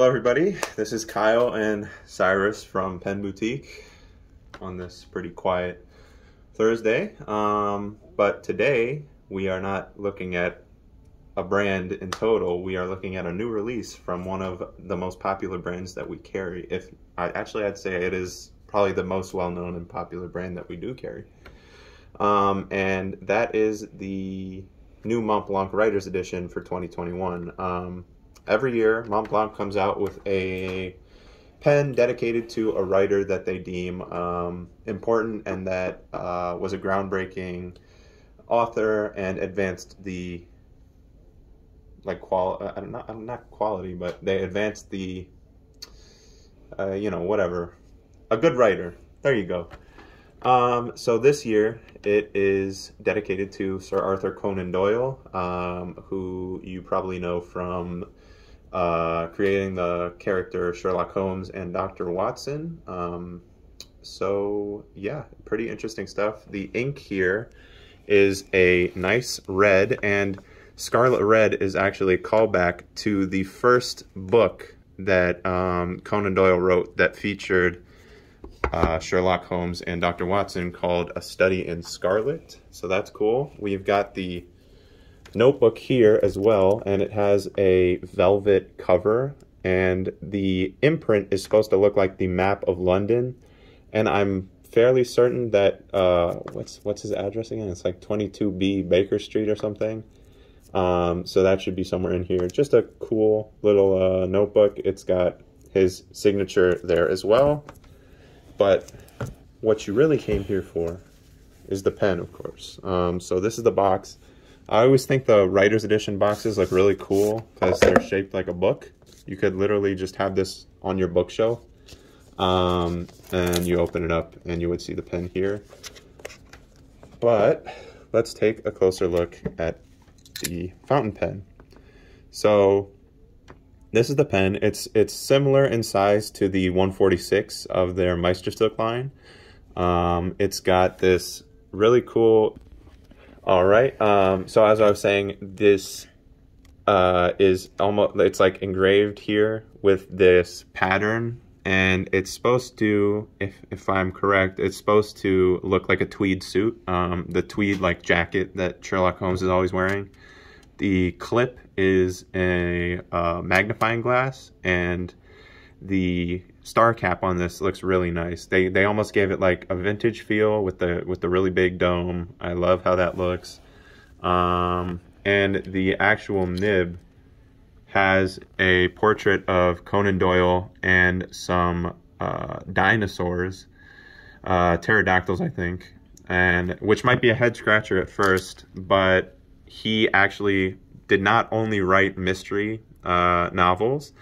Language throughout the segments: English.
Hello everybody, this is Kyle and Cyrus from Pen Boutique on this pretty quiet Thursday. Um, but today we are not looking at a brand in total, we are looking at a new release from one of the most popular brands that we carry. If I actually I'd say it is probably the most well-known and popular brand that we do carry. Um, and that is the new Montblanc Writers Edition for 2021. Um, every year, Montblanc comes out with a pen dedicated to a writer that they deem um, important and that uh, was a groundbreaking author and advanced the like qual uh, not not quality, but they advanced the uh, you know whatever a good writer. There you go. Um, so this year it is dedicated to Sir Arthur Conan Doyle, um, who you probably know from uh, creating the character Sherlock Holmes and Dr. Watson. Um, so yeah, pretty interesting stuff. The ink here is a nice red, and Scarlet Red is actually a callback to the first book that um, Conan Doyle wrote that featured uh, Sherlock Holmes and Dr. Watson called A Study in Scarlet. So that's cool. We've got the notebook here as well, and it has a velvet cover, and the imprint is supposed to look like the map of London, and I'm fairly certain that, uh, what's, what's his address again? It's like 22B Baker Street or something. Um, so that should be somewhere in here. Just a cool little uh, notebook. It's got his signature there as well. But what you really came here for is the pen, of course. Um, so this is the box. I always think the writer's edition boxes look really cool because they're shaped like a book. You could literally just have this on your bookshelf um, and you open it up and you would see the pen here. But let's take a closer look at the fountain pen. So this is the pen. It's it's similar in size to the 146 of their Meisterstück line. Um, it's got this really cool all right. Um, so as I was saying, this uh, is almost, it's like engraved here with this pattern and it's supposed to, if, if I'm correct, it's supposed to look like a tweed suit, um, the tweed like jacket that Sherlock Holmes is always wearing. The clip is a uh, magnifying glass and the star cap on this looks really nice. They they almost gave it like a vintage feel with the with the really big dome. I love how that looks. Um, and the actual nib has a portrait of Conan Doyle and some uh, dinosaurs, uh, pterodactyls, I think, and which might be a head scratcher at first, but he actually did not only write mystery uh, novels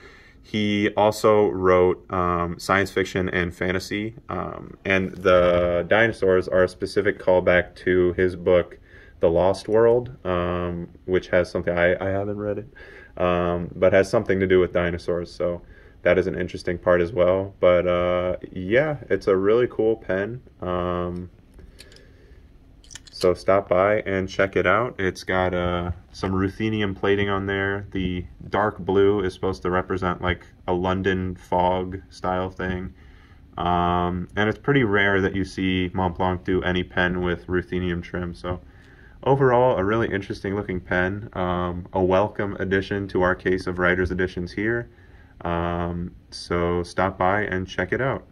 he also wrote um, science fiction and fantasy, um, and the dinosaurs are a specific callback to his book, The Lost World, um, which has something I, I haven't read it, um, but has something to do with dinosaurs. So that is an interesting part as well. But uh, yeah, it's a really cool pen. So stop by and check it out. It's got uh, some ruthenium plating on there. The dark blue is supposed to represent like a London fog style thing. Um, and it's pretty rare that you see Montblanc do any pen with ruthenium trim. So overall, a really interesting looking pen. Um, a welcome addition to our case of writer's editions here. Um, so stop by and check it out.